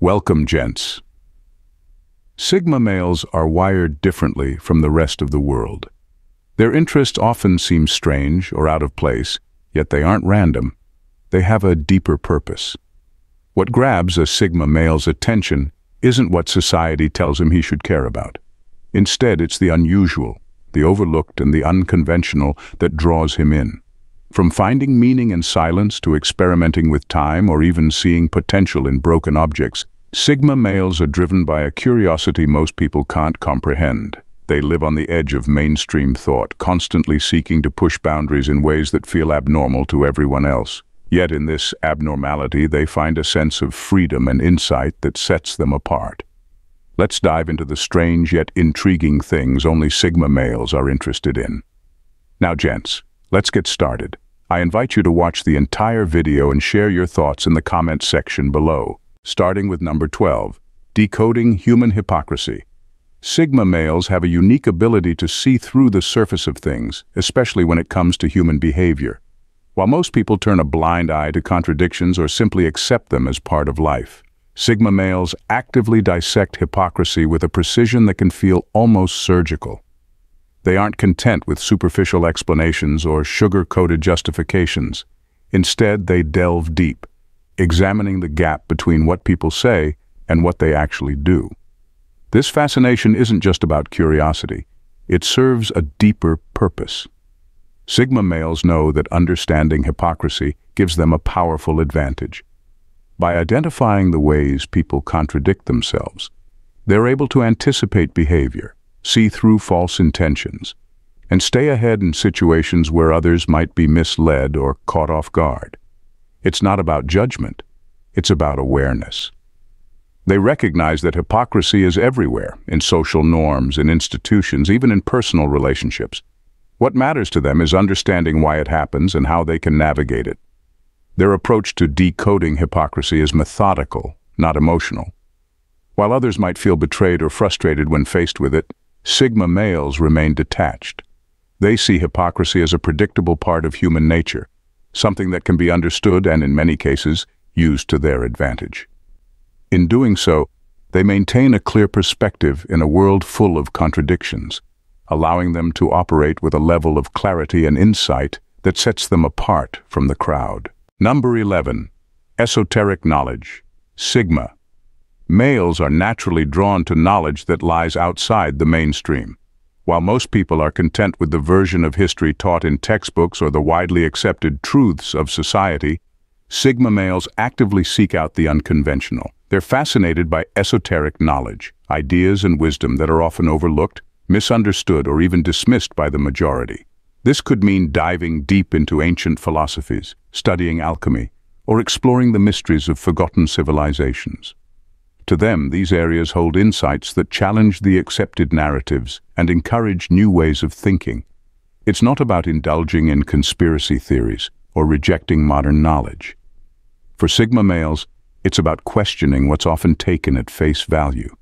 Welcome, gents. Sigma males are wired differently from the rest of the world. Their interests often seem strange or out of place, yet they aren't random. They have a deeper purpose. What grabs a Sigma male's attention isn't what society tells him he should care about. Instead, it's the unusual, the overlooked and the unconventional that draws him in. From finding meaning in silence to experimenting with time or even seeing potential in broken objects, Sigma males are driven by a curiosity most people can't comprehend. They live on the edge of mainstream thought, constantly seeking to push boundaries in ways that feel abnormal to everyone else. Yet in this abnormality, they find a sense of freedom and insight that sets them apart. Let's dive into the strange yet intriguing things only Sigma males are interested in. Now, gents, Let's get started. I invite you to watch the entire video and share your thoughts in the comments section below, starting with number 12, Decoding Human Hypocrisy. Sigma males have a unique ability to see through the surface of things, especially when it comes to human behavior. While most people turn a blind eye to contradictions or simply accept them as part of life, Sigma males actively dissect hypocrisy with a precision that can feel almost surgical. They aren't content with superficial explanations or sugar-coated justifications. Instead, they delve deep, examining the gap between what people say and what they actually do. This fascination isn't just about curiosity. It serves a deeper purpose. Sigma males know that understanding hypocrisy gives them a powerful advantage. By identifying the ways people contradict themselves, they're able to anticipate behavior, see through false intentions, and stay ahead in situations where others might be misled or caught off guard. It's not about judgment, it's about awareness. They recognize that hypocrisy is everywhere, in social norms, in institutions, even in personal relationships. What matters to them is understanding why it happens and how they can navigate it. Their approach to decoding hypocrisy is methodical, not emotional. While others might feel betrayed or frustrated when faced with it, Sigma males remain detached. They see hypocrisy as a predictable part of human nature, something that can be understood and, in many cases, used to their advantage. In doing so, they maintain a clear perspective in a world full of contradictions, allowing them to operate with a level of clarity and insight that sets them apart from the crowd. Number 11. Esoteric Knowledge. Sigma. Males are naturally drawn to knowledge that lies outside the mainstream. While most people are content with the version of history taught in textbooks or the widely accepted truths of society, Sigma males actively seek out the unconventional. They're fascinated by esoteric knowledge, ideas and wisdom that are often overlooked, misunderstood, or even dismissed by the majority. This could mean diving deep into ancient philosophies, studying alchemy, or exploring the mysteries of forgotten civilizations. To them, these areas hold insights that challenge the accepted narratives and encourage new ways of thinking. It's not about indulging in conspiracy theories or rejecting modern knowledge. For Sigma males, it's about questioning what's often taken at face value.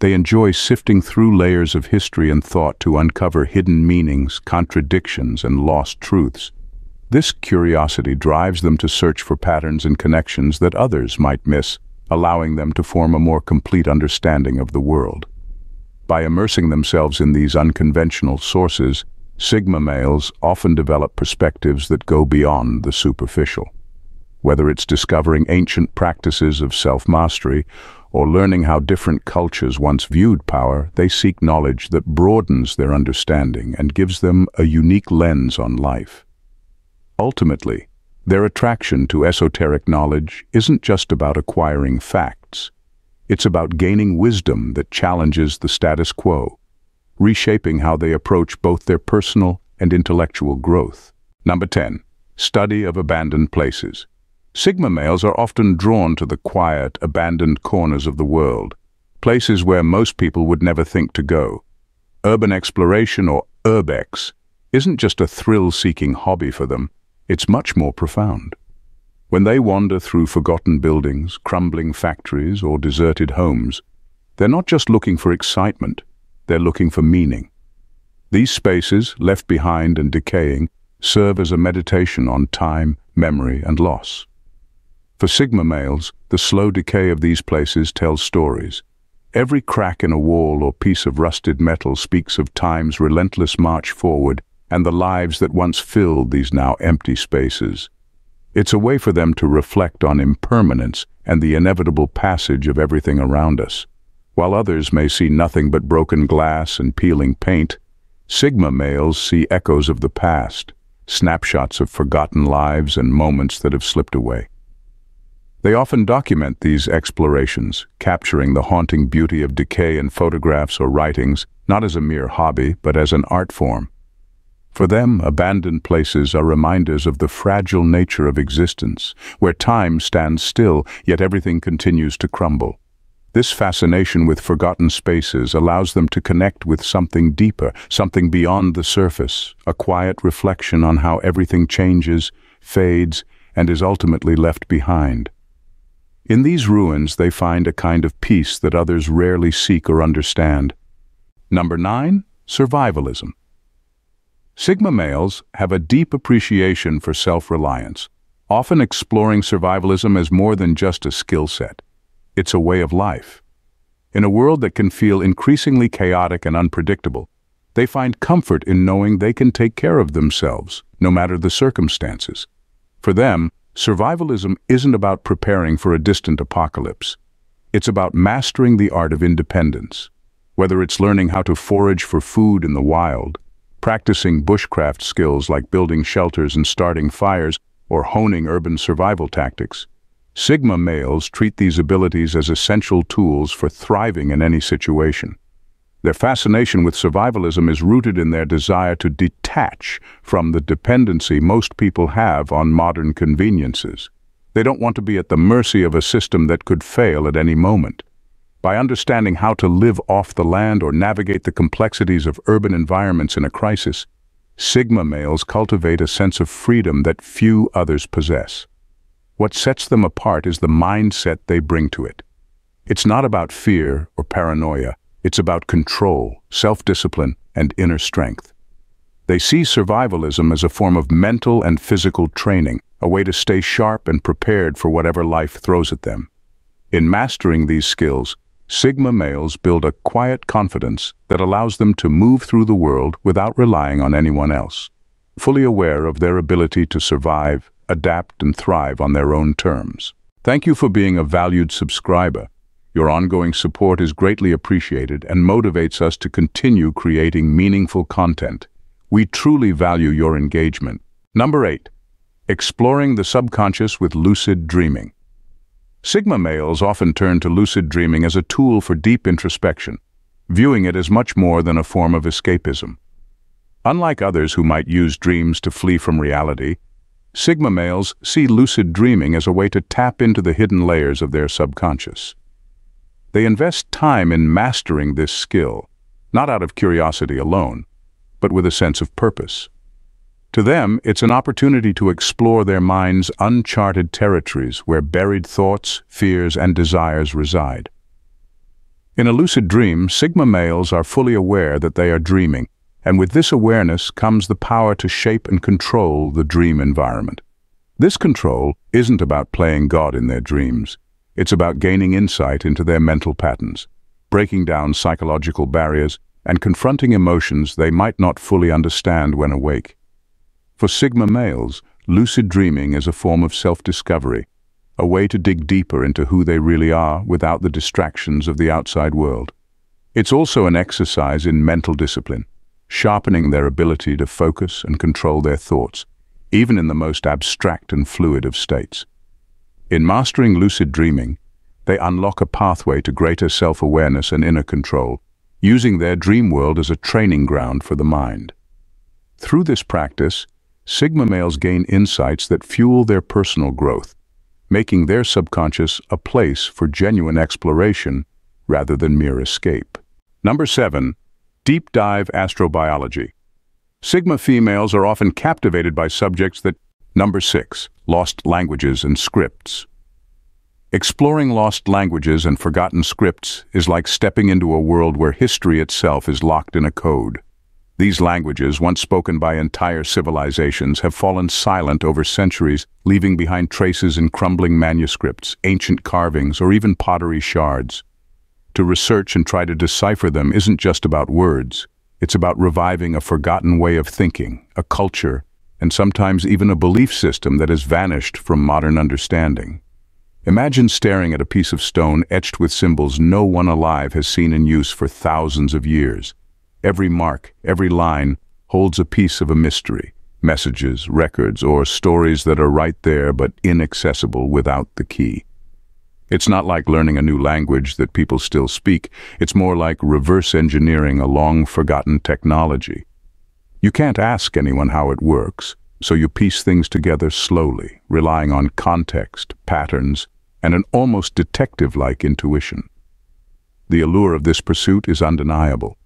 They enjoy sifting through layers of history and thought to uncover hidden meanings, contradictions, and lost truths. This curiosity drives them to search for patterns and connections that others might miss allowing them to form a more complete understanding of the world. By immersing themselves in these unconventional sources, Sigma males often develop perspectives that go beyond the superficial. Whether it's discovering ancient practices of self-mastery or learning how different cultures once viewed power, they seek knowledge that broadens their understanding and gives them a unique lens on life. Ultimately, their attraction to esoteric knowledge isn't just about acquiring facts. It's about gaining wisdom that challenges the status quo, reshaping how they approach both their personal and intellectual growth. Number 10. Study of abandoned places. Sigma males are often drawn to the quiet, abandoned corners of the world, places where most people would never think to go. Urban exploration, or urbex, isn't just a thrill-seeking hobby for them, it's much more profound. When they wander through forgotten buildings, crumbling factories, or deserted homes, they're not just looking for excitement, they're looking for meaning. These spaces, left behind and decaying, serve as a meditation on time, memory, and loss. For Sigma males, the slow decay of these places tells stories. Every crack in a wall or piece of rusted metal speaks of time's relentless march forward and the lives that once filled these now empty spaces. It's a way for them to reflect on impermanence and the inevitable passage of everything around us. While others may see nothing but broken glass and peeling paint, Sigma males see echoes of the past, snapshots of forgotten lives and moments that have slipped away. They often document these explorations, capturing the haunting beauty of decay in photographs or writings, not as a mere hobby, but as an art form. For them, abandoned places are reminders of the fragile nature of existence, where time stands still, yet everything continues to crumble. This fascination with forgotten spaces allows them to connect with something deeper, something beyond the surface, a quiet reflection on how everything changes, fades, and is ultimately left behind. In these ruins they find a kind of peace that others rarely seek or understand. Number 9. Survivalism. Sigma males have a deep appreciation for self-reliance, often exploring survivalism as more than just a skill set. It's a way of life. In a world that can feel increasingly chaotic and unpredictable, they find comfort in knowing they can take care of themselves, no matter the circumstances. For them, survivalism isn't about preparing for a distant apocalypse. It's about mastering the art of independence. Whether it's learning how to forage for food in the wild, practicing bushcraft skills like building shelters and starting fires, or honing urban survival tactics, Sigma males treat these abilities as essential tools for thriving in any situation. Their fascination with survivalism is rooted in their desire to detach from the dependency most people have on modern conveniences. They don't want to be at the mercy of a system that could fail at any moment. By understanding how to live off the land or navigate the complexities of urban environments in a crisis, Sigma males cultivate a sense of freedom that few others possess. What sets them apart is the mindset they bring to it. It's not about fear or paranoia. It's about control, self-discipline, and inner strength. They see survivalism as a form of mental and physical training, a way to stay sharp and prepared for whatever life throws at them. In mastering these skills, Sigma males build a quiet confidence that allows them to move through the world without relying on anyone else, fully aware of their ability to survive, adapt and thrive on their own terms. Thank you for being a valued subscriber. Your ongoing support is greatly appreciated and motivates us to continue creating meaningful content. We truly value your engagement. Number 8. Exploring the subconscious with lucid dreaming. Sigma males often turn to lucid dreaming as a tool for deep introspection, viewing it as much more than a form of escapism. Unlike others who might use dreams to flee from reality, Sigma males see lucid dreaming as a way to tap into the hidden layers of their subconscious. They invest time in mastering this skill, not out of curiosity alone, but with a sense of purpose. To them, it's an opportunity to explore their mind's uncharted territories where buried thoughts, fears, and desires reside. In a lucid dream, Sigma males are fully aware that they are dreaming, and with this awareness comes the power to shape and control the dream environment. This control isn't about playing God in their dreams. It's about gaining insight into their mental patterns, breaking down psychological barriers, and confronting emotions they might not fully understand when awake. For Sigma males, lucid dreaming is a form of self-discovery, a way to dig deeper into who they really are without the distractions of the outside world. It's also an exercise in mental discipline, sharpening their ability to focus and control their thoughts, even in the most abstract and fluid of states. In mastering lucid dreaming, they unlock a pathway to greater self-awareness and inner control, using their dream world as a training ground for the mind. Through this practice, Sigma males gain insights that fuel their personal growth, making their subconscious a place for genuine exploration rather than mere escape. Number 7. Deep Dive Astrobiology. Sigma females are often captivated by subjects that Number 6. Lost Languages and Scripts. Exploring lost languages and forgotten scripts is like stepping into a world where history itself is locked in a code. These languages, once spoken by entire civilizations, have fallen silent over centuries, leaving behind traces in crumbling manuscripts, ancient carvings, or even pottery shards. To research and try to decipher them isn't just about words. It's about reviving a forgotten way of thinking, a culture, and sometimes even a belief system that has vanished from modern understanding. Imagine staring at a piece of stone etched with symbols no one alive has seen in use for thousands of years. Every mark, every line, holds a piece of a mystery, messages, records, or stories that are right there but inaccessible without the key. It's not like learning a new language that people still speak. It's more like reverse engineering a long-forgotten technology. You can't ask anyone how it works, so you piece things together slowly, relying on context, patterns, and an almost detective-like intuition. The allure of this pursuit is undeniable.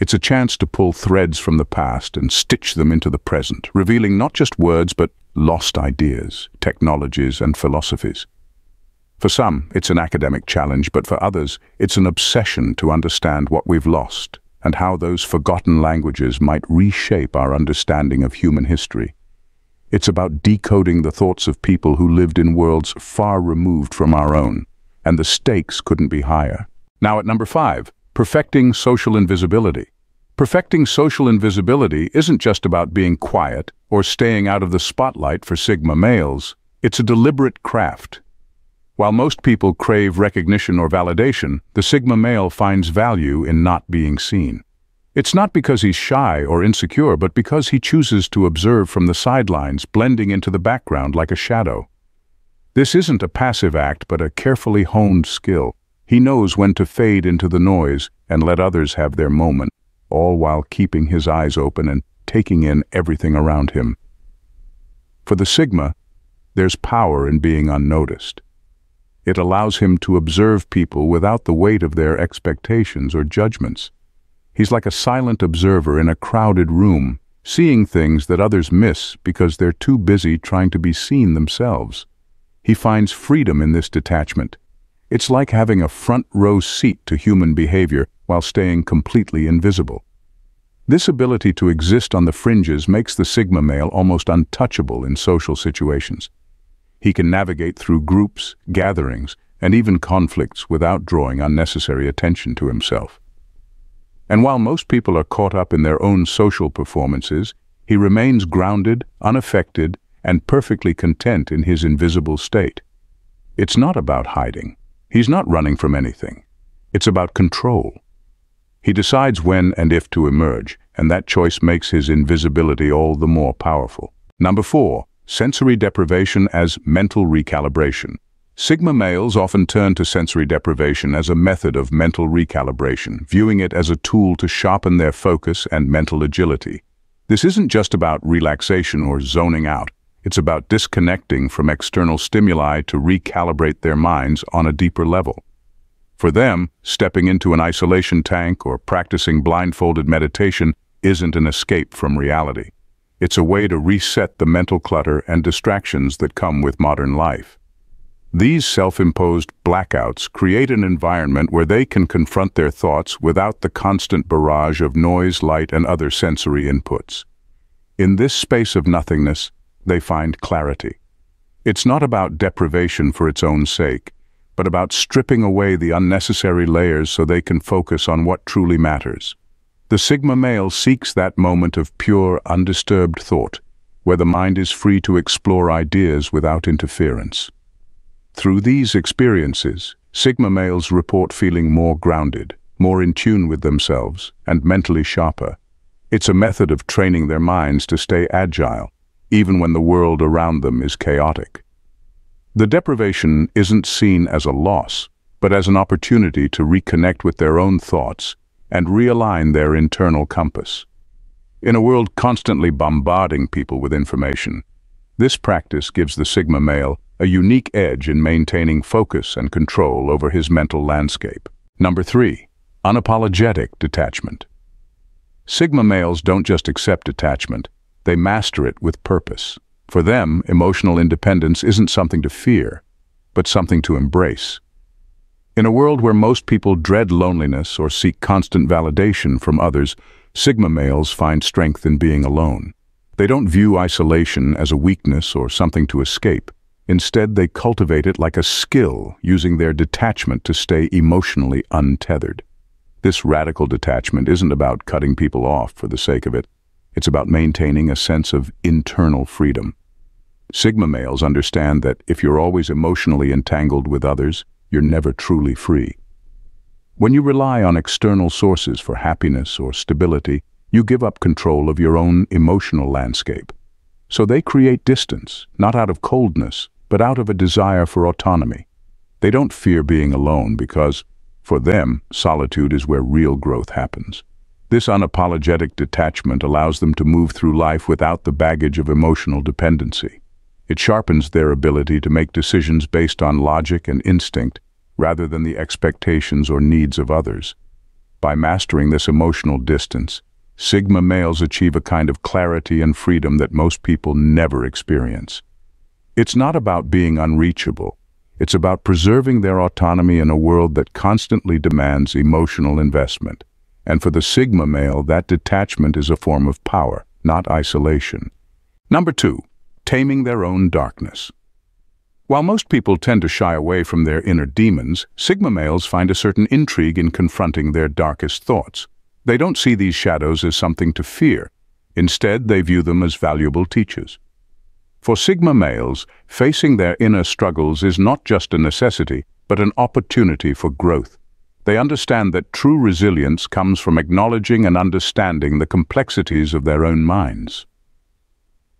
It's a chance to pull threads from the past and stitch them into the present, revealing not just words but lost ideas, technologies and philosophies. For some, it's an academic challenge, but for others, it's an obsession to understand what we've lost and how those forgotten languages might reshape our understanding of human history. It's about decoding the thoughts of people who lived in worlds far removed from our own, and the stakes couldn't be higher. Now at number five, perfecting social invisibility. Perfecting social invisibility isn't just about being quiet or staying out of the spotlight for Sigma males. It's a deliberate craft while most people crave recognition or validation, the Sigma male finds value in not being seen. It's not because he's shy or insecure, but because he chooses to observe from the sidelines, blending into the background like a shadow. This isn't a passive act, but a carefully honed skill. He knows when to fade into the noise and let others have their moment, all while keeping his eyes open and taking in everything around him. For the Sigma, there's power in being unnoticed. It allows him to observe people without the weight of their expectations or judgments. He's like a silent observer in a crowded room, seeing things that others miss because they're too busy trying to be seen themselves. He finds freedom in this detachment. It's like having a front-row seat to human behavior while staying completely invisible. This ability to exist on the fringes makes the Sigma male almost untouchable in social situations. He can navigate through groups, gatherings, and even conflicts without drawing unnecessary attention to himself. And while most people are caught up in their own social performances, he remains grounded, unaffected, and perfectly content in his invisible state. It's not about hiding. He's not running from anything. It's about control. He decides when and if to emerge, and that choice makes his invisibility all the more powerful. Number four, sensory deprivation as mental recalibration. Sigma males often turn to sensory deprivation as a method of mental recalibration, viewing it as a tool to sharpen their focus and mental agility. This isn't just about relaxation or zoning out. It's about disconnecting from external stimuli to recalibrate their minds on a deeper level. For them, stepping into an isolation tank or practicing blindfolded meditation isn't an escape from reality. It's a way to reset the mental clutter and distractions that come with modern life. These self-imposed blackouts create an environment where they can confront their thoughts without the constant barrage of noise, light, and other sensory inputs. In this space of nothingness, they find clarity. It's not about deprivation for its own sake, but about stripping away the unnecessary layers so they can focus on what truly matters. The Sigma male seeks that moment of pure, undisturbed thought, where the mind is free to explore ideas without interference. Through these experiences, Sigma males report feeling more grounded, more in tune with themselves, and mentally sharper. It's a method of training their minds to stay agile, even when the world around them is chaotic. The deprivation isn't seen as a loss, but as an opportunity to reconnect with their own thoughts and realign their internal compass. In a world constantly bombarding people with information, this practice gives the Sigma male a unique edge in maintaining focus and control over his mental landscape. Number three, unapologetic detachment. Sigma males don't just accept detachment, they master it with purpose. For them, emotional independence isn't something to fear, but something to embrace. In a world where most people dread loneliness or seek constant validation from others, Sigma males find strength in being alone. They don't view isolation as a weakness or something to escape. Instead, they cultivate it like a skill, using their detachment to stay emotionally untethered. This radical detachment isn't about cutting people off for the sake of it. It's about maintaining a sense of internal freedom. Sigma males understand that if you're always emotionally entangled with others, you're never truly free. When you rely on external sources for happiness or stability, you give up control of your own emotional landscape. So they create distance, not out of coldness, but out of a desire for autonomy. They don't fear being alone because, for them, solitude is where real growth happens. This unapologetic detachment allows them to move through life without the baggage of emotional dependency. It sharpens their ability to make decisions based on logic and instinct rather than the expectations or needs of others. By mastering this emotional distance, Sigma males achieve a kind of clarity and freedom that most people never experience. It's not about being unreachable. It's about preserving their autonomy in a world that constantly demands emotional investment. And for the Sigma male, that detachment is a form of power, not isolation. Number two, taming their own darkness. While most people tend to shy away from their inner demons, Sigma males find a certain intrigue in confronting their darkest thoughts. They don't see these shadows as something to fear. Instead, they view them as valuable teachers. For Sigma males, facing their inner struggles is not just a necessity, but an opportunity for growth. They understand that true resilience comes from acknowledging and understanding the complexities of their own minds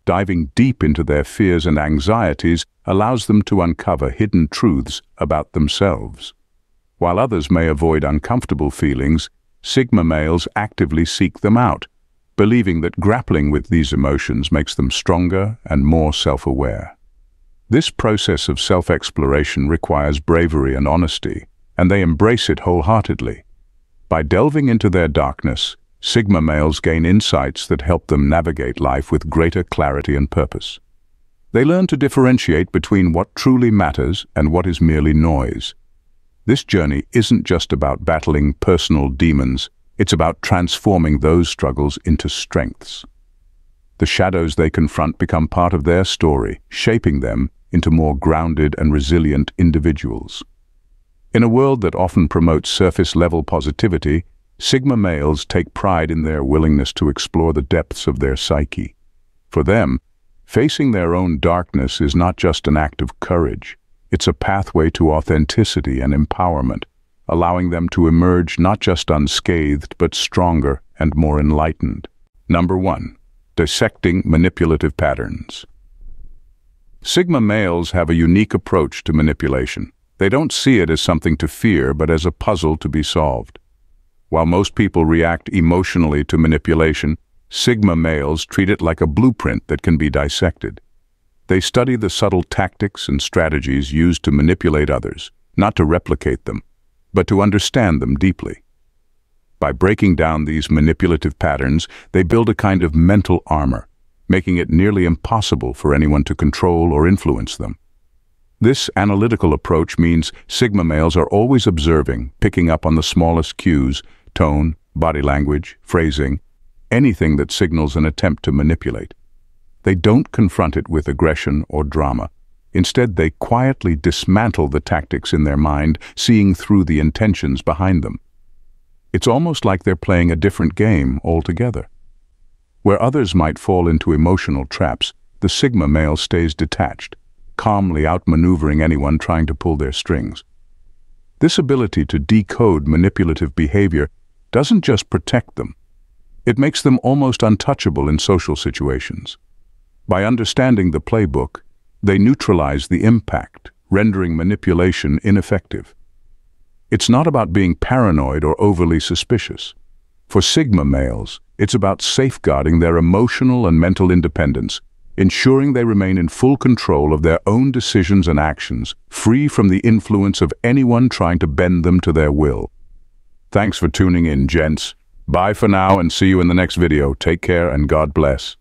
diving deep into their fears and anxieties allows them to uncover hidden truths about themselves. While others may avoid uncomfortable feelings, Sigma males actively seek them out, believing that grappling with these emotions makes them stronger and more self-aware. This process of self-exploration requires bravery and honesty, and they embrace it wholeheartedly. By delving into their darkness, Sigma males gain insights that help them navigate life with greater clarity and purpose. They learn to differentiate between what truly matters and what is merely noise. This journey isn't just about battling personal demons, it's about transforming those struggles into strengths. The shadows they confront become part of their story, shaping them into more grounded and resilient individuals. In a world that often promotes surface-level positivity, Sigma males take pride in their willingness to explore the depths of their psyche. For them, facing their own darkness is not just an act of courage. It's a pathway to authenticity and empowerment, allowing them to emerge not just unscathed, but stronger and more enlightened. Number one, dissecting manipulative patterns. Sigma males have a unique approach to manipulation. They don't see it as something to fear, but as a puzzle to be solved. While most people react emotionally to manipulation, Sigma males treat it like a blueprint that can be dissected. They study the subtle tactics and strategies used to manipulate others, not to replicate them, but to understand them deeply. By breaking down these manipulative patterns, they build a kind of mental armor, making it nearly impossible for anyone to control or influence them. This analytical approach means Sigma males are always observing, picking up on the smallest cues, tone, body language, phrasing, anything that signals an attempt to manipulate. They don't confront it with aggression or drama. Instead, they quietly dismantle the tactics in their mind, seeing through the intentions behind them. It's almost like they're playing a different game altogether. Where others might fall into emotional traps, the Sigma male stays detached, calmly outmaneuvering anyone trying to pull their strings. This ability to decode manipulative behavior doesn't just protect them. It makes them almost untouchable in social situations. By understanding the playbook, they neutralize the impact, rendering manipulation ineffective. It's not about being paranoid or overly suspicious. For Sigma males, it's about safeguarding their emotional and mental independence, ensuring they remain in full control of their own decisions and actions, free from the influence of anyone trying to bend them to their will. Thanks for tuning in, gents. Bye for now and see you in the next video. Take care and God bless.